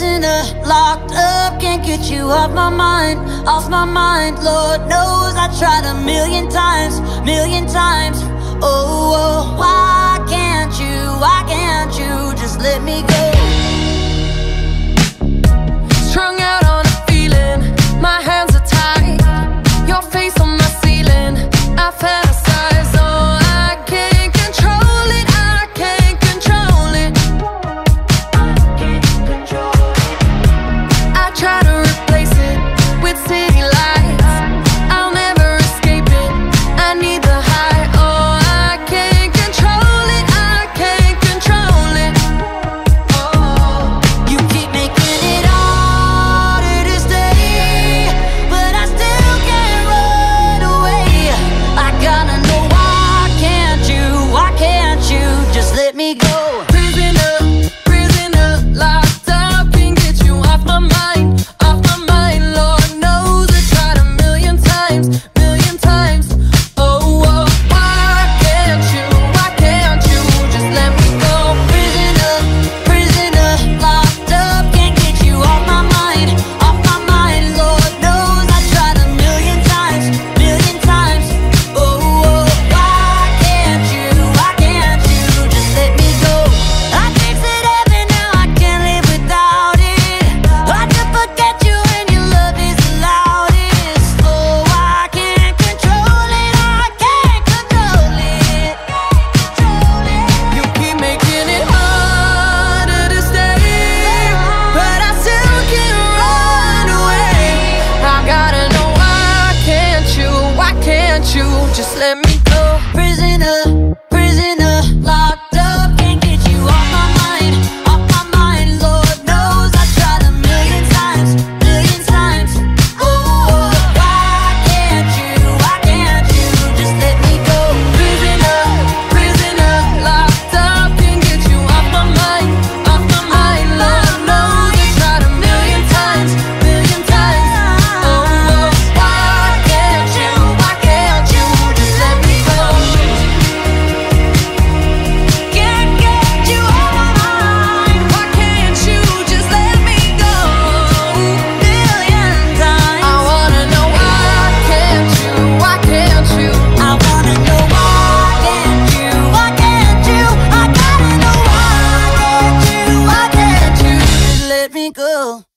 prisoner, locked up, can't get you off my mind, off my mind. Lord knows I tried a million times, million times. Oh, oh why can't you, why can't you just let me go? just let me school.